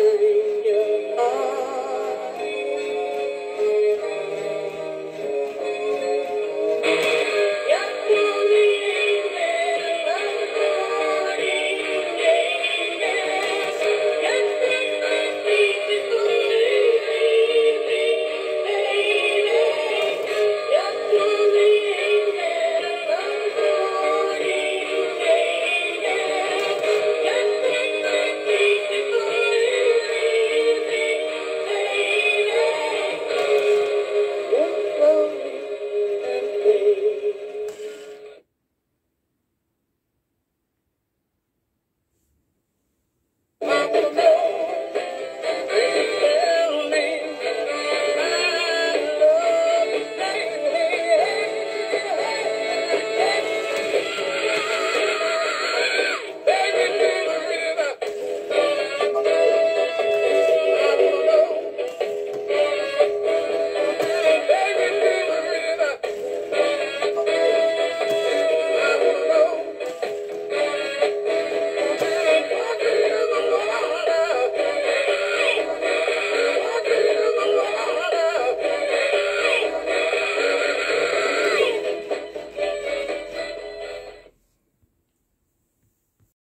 name.